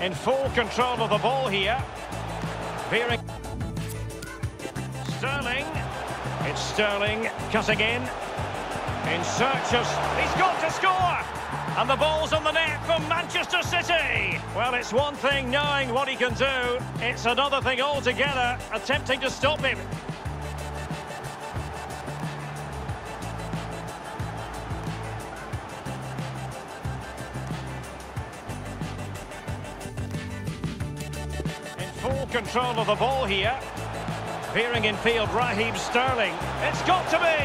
in full control of the ball here. Veering. Sterling. It's Sterling cutting in. In search of... He's got to score! And the ball's on the net for Manchester City. Well, it's one thing knowing what he can do. It's another thing altogether attempting to stop him. Full control of the ball here. Veering in field, Raheem Sterling. It's got to be!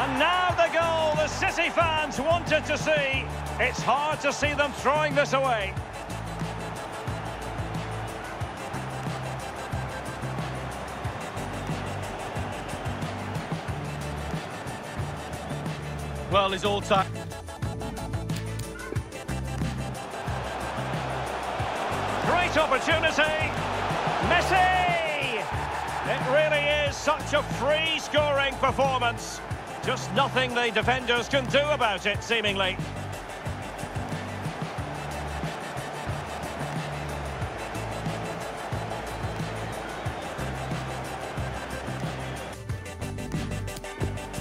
And now the goal the City fans wanted to see. It's hard to see them throwing this away. Well, his all-time... Great opportunity. Messi! It really is such a free-scoring performance. Just nothing the defenders can do about it, seemingly.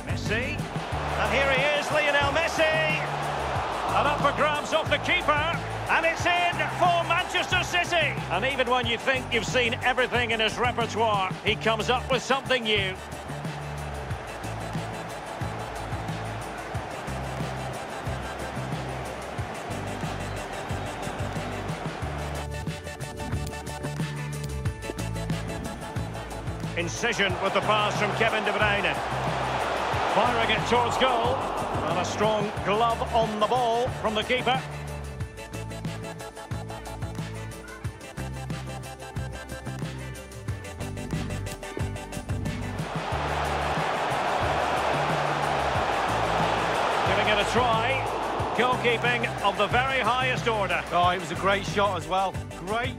Messi. And here he is, Lionel Messi. And up for grabs off the keeper. And it's in for Manchester City. And even when you think you've seen everything in his repertoire, he comes up with something new. Incision with the pass from Kevin De Bruyne. Firing it towards goal. And a strong glove on the ball from the keeper. Giving it a try. Goalkeeping of the very highest order. Oh, it was a great shot as well. Great